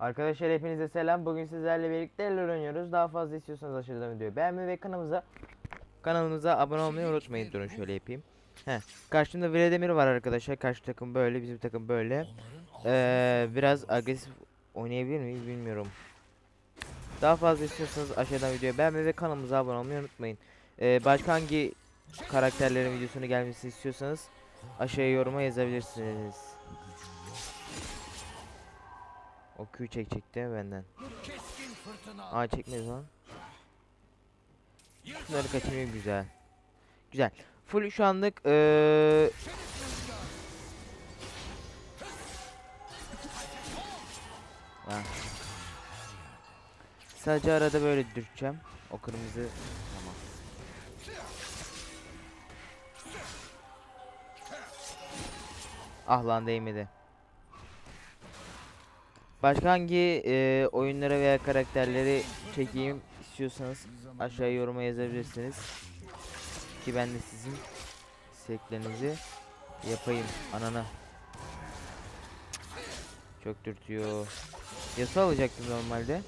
Arkadaşlar hepinize selam. Bugün sizlerle birlikte LoL oynuyoruz. Daha fazla istiyorsanız aşağıdan videoyu beğenmeyi ve kanalımıza kanalımıza abone olmayı unutmayın. Durun şöyle yapayım. Heh. Karşımda Vladimir var arkadaşlar. Karşı takım böyle, bizim takım böyle. Ee, biraz agresif oynayabilir miyiz bilmiyorum. Daha fazla istiyorsanız aşağıdan videoyu beğenmeyi ve kanalımıza abone olmayı unutmayın. Ee, başka hangi karakterlerin videosunu gelmesini istiyorsanız aşağıya yoruma yazabilirsiniz. O Q çekecek değil mi benden? Aa çekmez lan. Bunları kaçırmayayım güzel. Güzel. Full şu anlık Ha. Sadece arada böyle dürteceğim. O kırmızı tamam. Ah lan değmedi. Başka hangi eee, oyunlara veya karakterleri çekeyim istiyorsanız aşağıya yoruma yazabilirsiniz. Ki ben de sizin isteklerinizi yapayım anana. Çok dürtüyor. Yasa alacaktım normalde.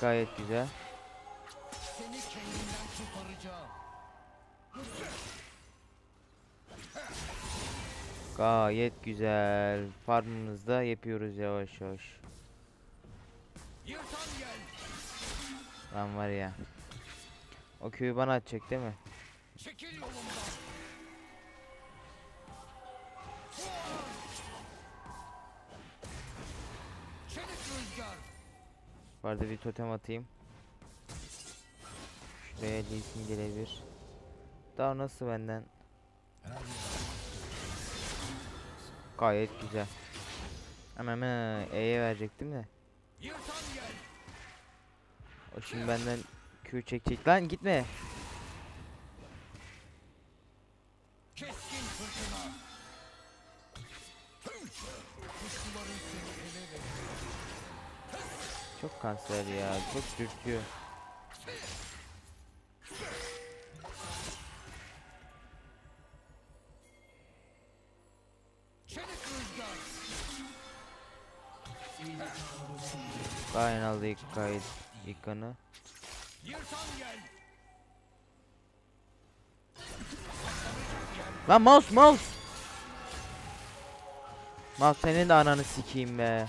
Gayet güzel. Gayet güzel. Farmımızda yapıyoruz yavaş yavaş. Lan var ya. O köyü bana atacak değil mi? Vardı bir totem atayım. Şuraya Lee Sin gelebilir. Daha nasıl benden? Gayet güzel. Hemen hemen E'ye verecektim de. O şimdi benden Q çekecek. Lan gitme. Çok kanser ya. Çok dürtüyor. Gayet aldı ilk gayet ilk kanı. Yırtan gel. Lan mouse mouse. Mouse senin de ananı sikeyim be.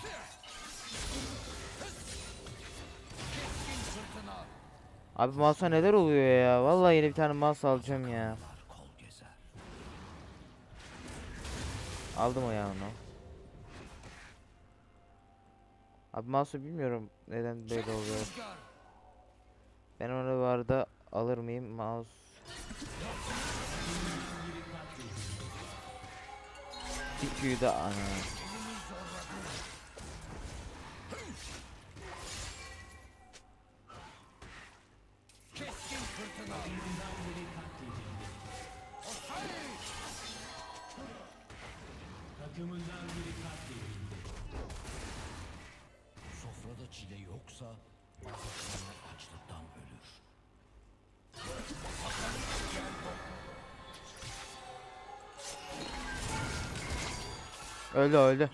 Abi mouse'a neler oluyor ya? Vallahi yeni bir tane mouse alacağım ya. Aldım o ya onu. Abi mouse'u bilmiyorum neden böyle oluyor. Ben onu arada alır mıyım mouse? Q'yu da ana. Elimi zorladı. Keskin çile yoksa bazıları açlıktan ölür. Öldü öldü.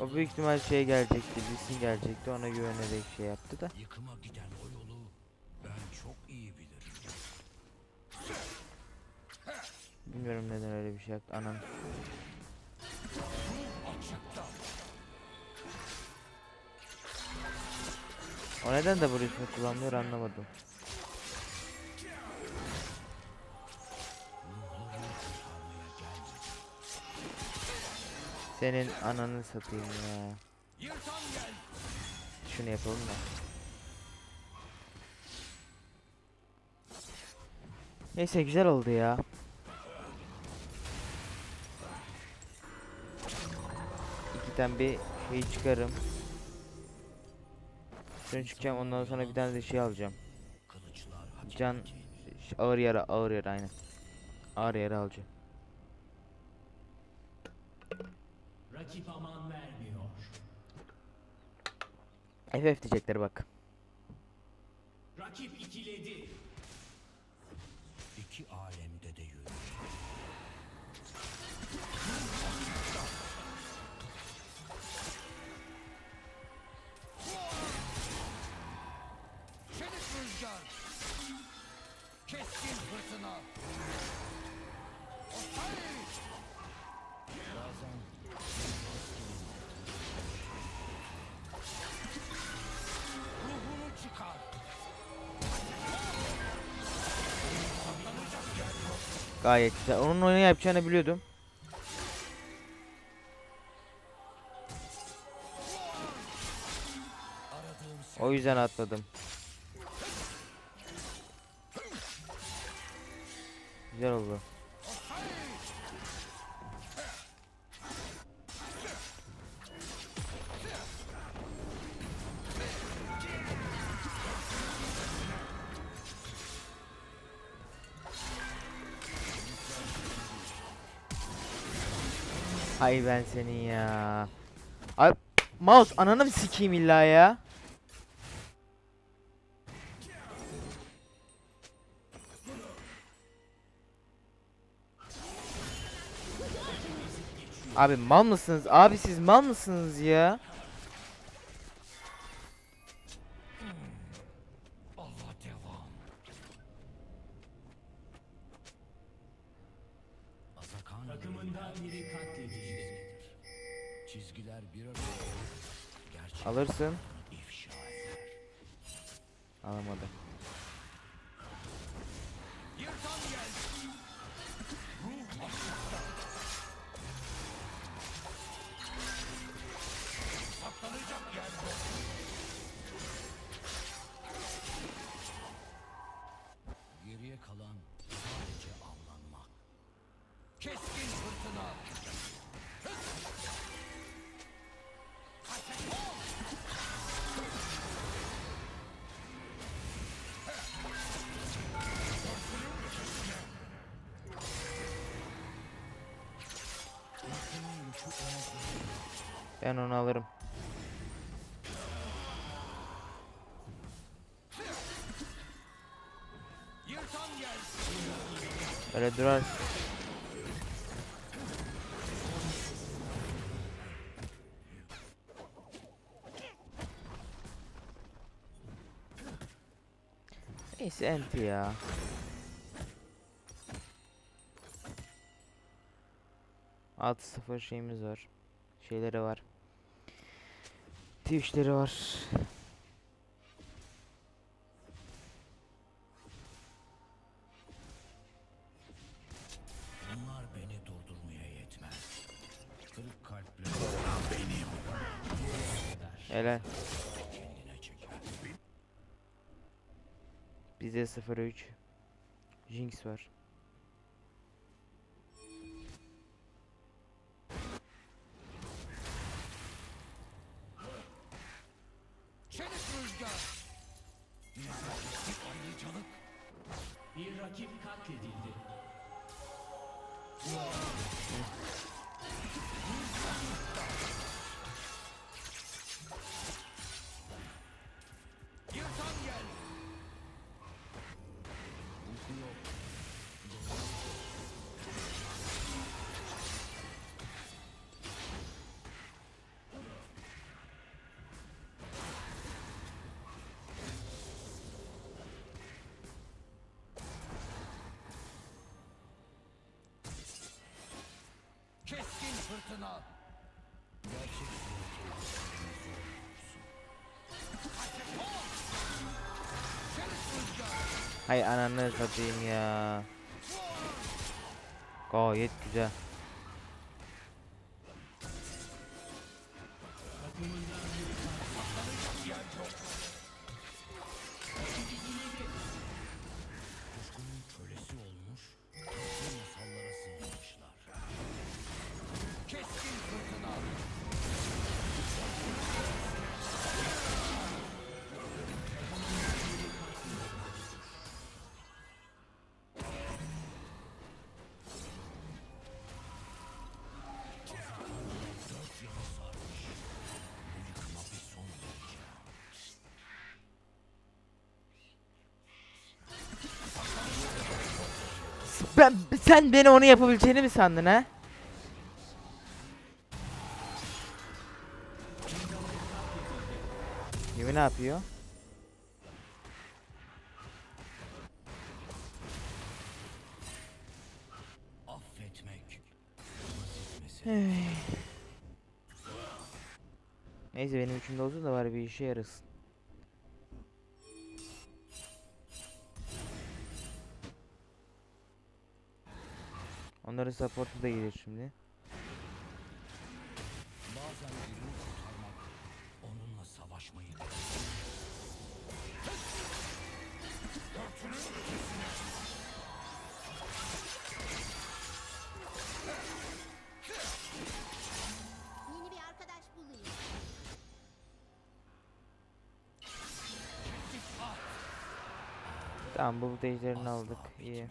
O büyük ihtimal şey gelecekti, Lisin gelecekti ona güvenerek şey yaptı da. Yıkıma Bilmiyorum neden öyle bir şey yaptı anam. O neden de bu resmi kullanmıyor anlamadım. Senin ananı satayım ya. Şunu yapalım da. Neyse güzel oldu ya. İkiden bir şey çıkarım. Şunu çıkacağım ondan sonra bir tane de şey alacağım. Can ağır yara ağır yara aynen. Ağır yara alacağım. Rakip aman vermiyor. FF diyecekler bak. Rakip ikiledi. Gayet güzel. Onun oyunu yapacağını biliyordum. O yüzden atladım. Ay ben senin ya. Ay mouse ananı sikeyim illa ya. Abi mal mısınız? Abi siz mal mısınız ya? Biri katledildi. çizgiler bir arada olur. Gerçek Alırsın. ifşa eder. Alamadı. Yırtan gel. Saklanacak yer yok. Geriye kalan Ben onu alırım. Böyle durar. Neyse enti ya. Altı sıfır şeyimiz var. Şeyleri var. Twitch'leri var. Bunlar beni durdurmaya yetmez. Kırık kalpli Helal. kendine çeker. Bizde 0-3. Jinx var. Fırtına. Gerçek. Hay ananı satayım ya. Gayet güzel. Ben sen beni onu yapabileceğini mi sandın ha? Yumi ne yapıyor? Neyse benim içimde olsun da var bir işe yarasın. Onların support'u da gelir şimdi. Bazen birini kurtarmak, onunla savaşmayı Yeni bir arkadaş bulayım. Tamam bu ejderini aldık. İyi.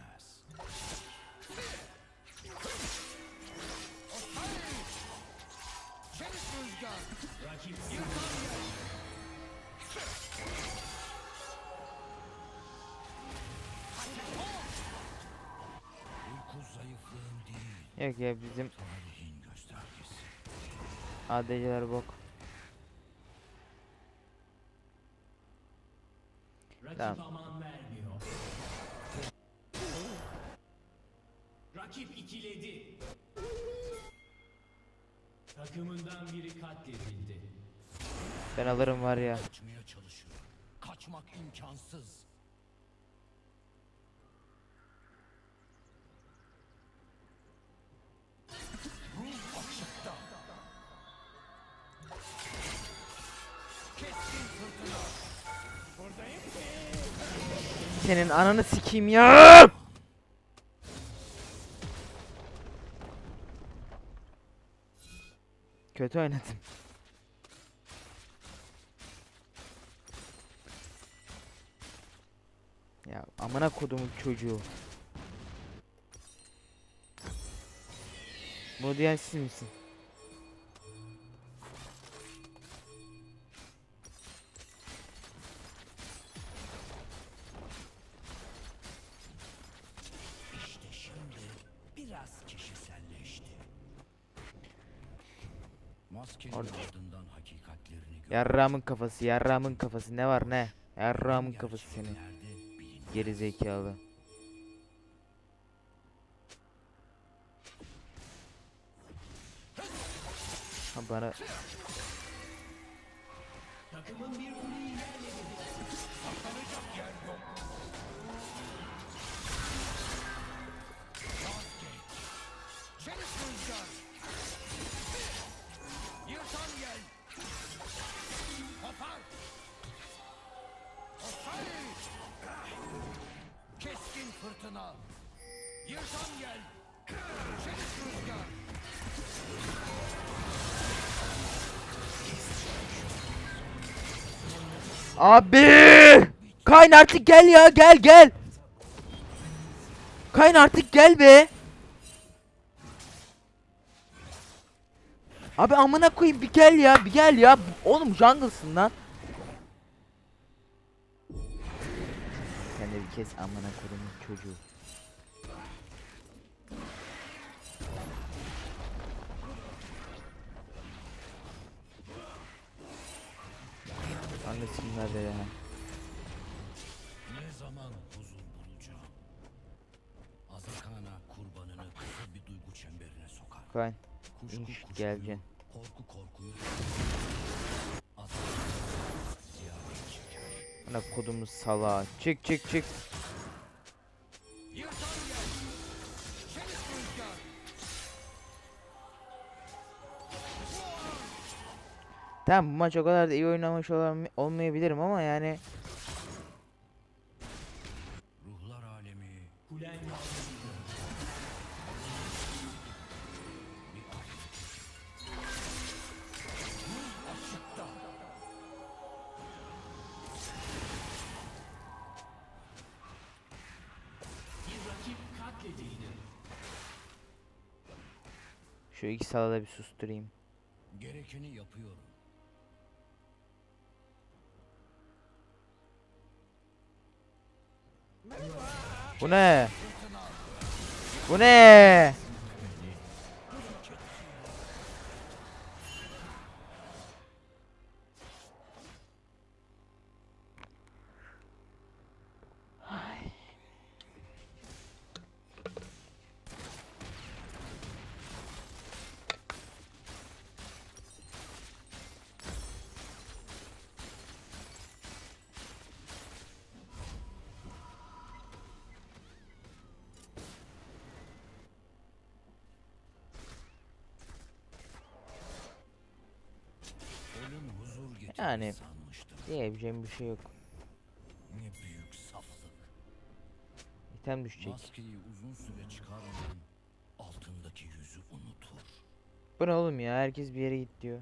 Yok ya bizim. ADC'ler bok. Tamam. Takımından biri katledildi. Ben alırım var ya. Kaçmaya çalışıyor. Kaçmak imkansız. Senin ananı sikeyim ya. Kötü oynadım. Ya amına kodumun çocuğu. Bu diyen misin? Yarramın kafası, yarramın kafası ne var ne? Yarramın kafası senin. Geri zekalı. Ha bana Abi! Kayn artık gel ya gel gel. Kayn artık gel be. Abi amına koyayım bir gel ya bir gel ya. Oğlum jungle'sın lan. Sen de bir kes amına koyayım çocuğu. Anlasınlar da ya. Ne zaman huzur bulacağım? Azakana kurbanını kısa bir duygu çemberine sokar. Kayn. Kuşku kuşkuyu, korku korkuyu. Azakana ziyaret çeker. Ana kodumuz salağa. Çık çık çık. Tamam bu maç o kadar da iyi oynamış olan olmayabilirim ama yani Ruhlar alemi şu iki salada bir susturayım. Gerekeni yapıyorum. Bu ne? Bu ne? Yani-. Diyebileceğim bir şey yok. Ne büyük saflık. İtem düşecek. Maskeyi uzun süre çıkarmadan altındaki yüzü unutur. Bu ne oğlum ya? Herkes bir yere git diyor.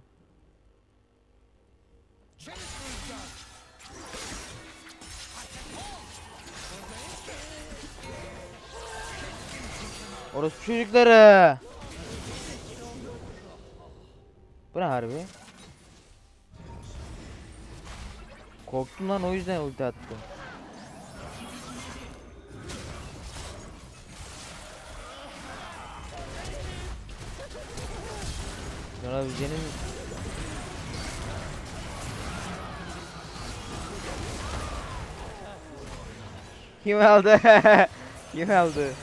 Orospu çocukları. Bu ne harbi? Korktum lan o yüzden ulti attım. Canavicenin Kim aldı? Kim aldı?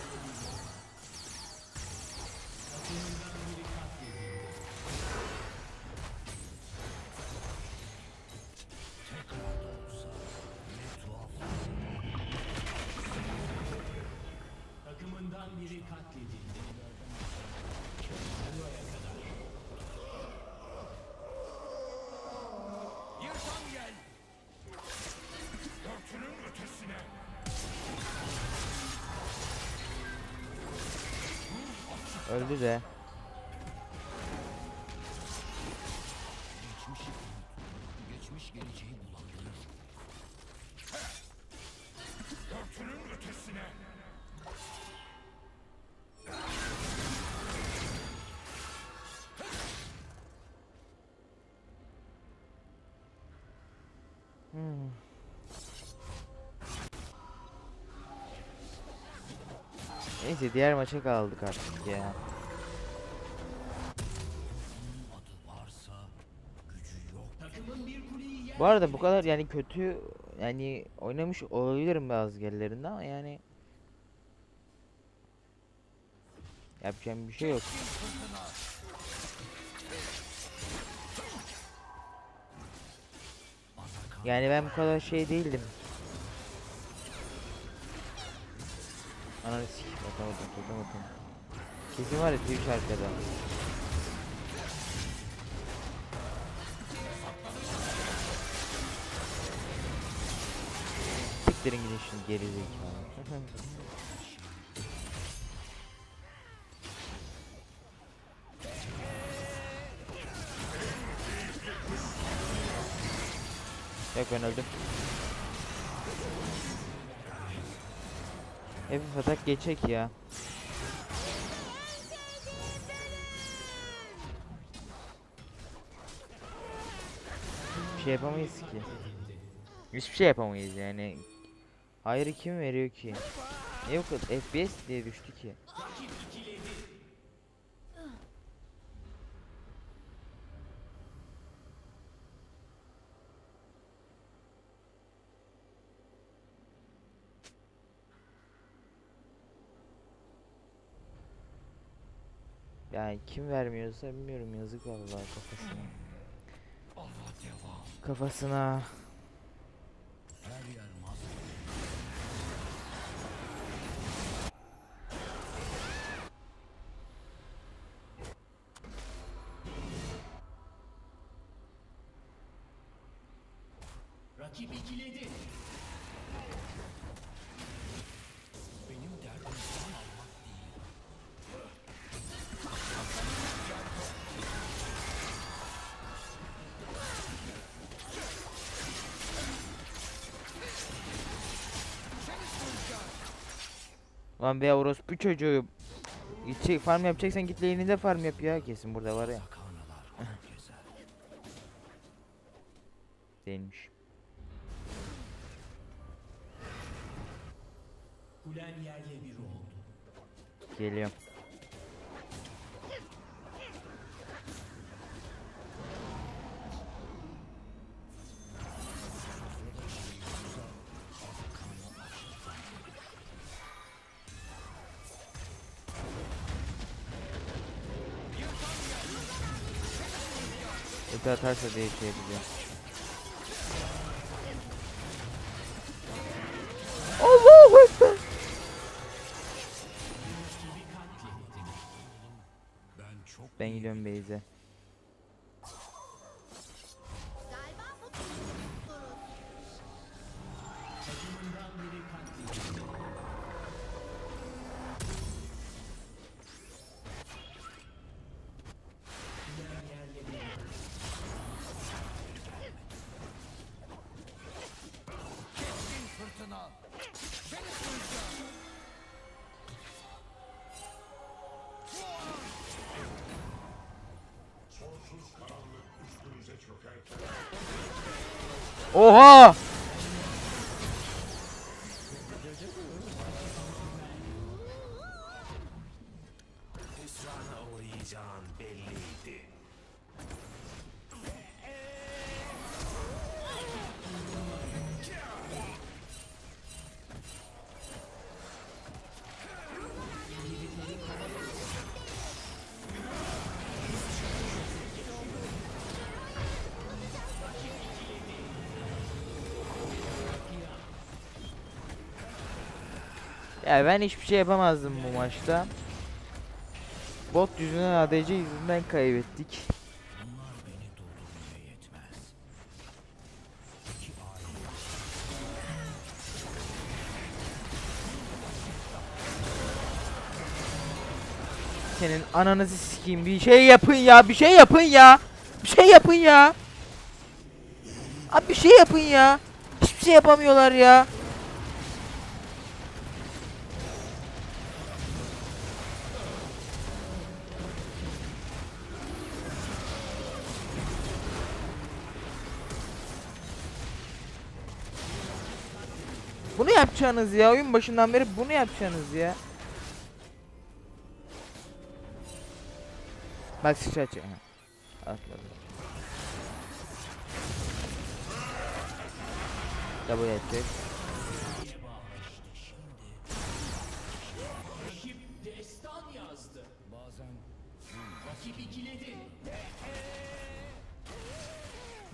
Öldü de. Hmm. Neyse diğer maça kaldık artık ya. Bu arada bu kadar yani kötü yani oynamış olabilirim bazı yerlerinde ama yani yapacağım bir şey yok. Yani ben bu kadar şey değildim. Ananı sikeyim atamadım atamadım. Kesin var ya Twitch arkada. Siktirin gidin şimdi geri zekalı. Yok ben öldüm. Hafif atak geçecek ya. Bir şey yapamayız ki. Hiçbir şey yapamayız yani. Hayır kim veriyor ki? Niye bu kadar FPS diye düştü ki? Yani kim vermiyorsa bilmiyorum yazık vallahi kafasına. Kafasına. Lan be orospu çocuğu. Gidecek farm yapacaksan git lane'inde farm yap ya kesin burada var ya. Değilmiş. Geliyorum. Öte atarsa yapacağım. Allahu Ekber. Ben gidiyorum Beyze. Oha! Ya ben hiçbir şey yapamazdım bu maçta. Bot yüzünden ADC yüzünden kaybettik. Senin ananızı sikeyim bir şey yapın ya bir şey yapın ya. Bir şey yapın ya. Abi bir şey yapın ya. Hiçbir şey yapamıyorlar ya. Yapacaksınız ya oyun başından beri bunu yapacaksınız ya. Bak sıçra aç. Aha. Atladı. Double edecek.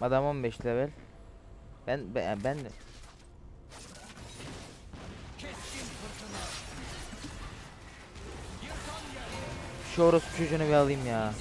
Adam 15 level. Ben ben, ben de. Şu orospu çocuğunu bir alayım ya.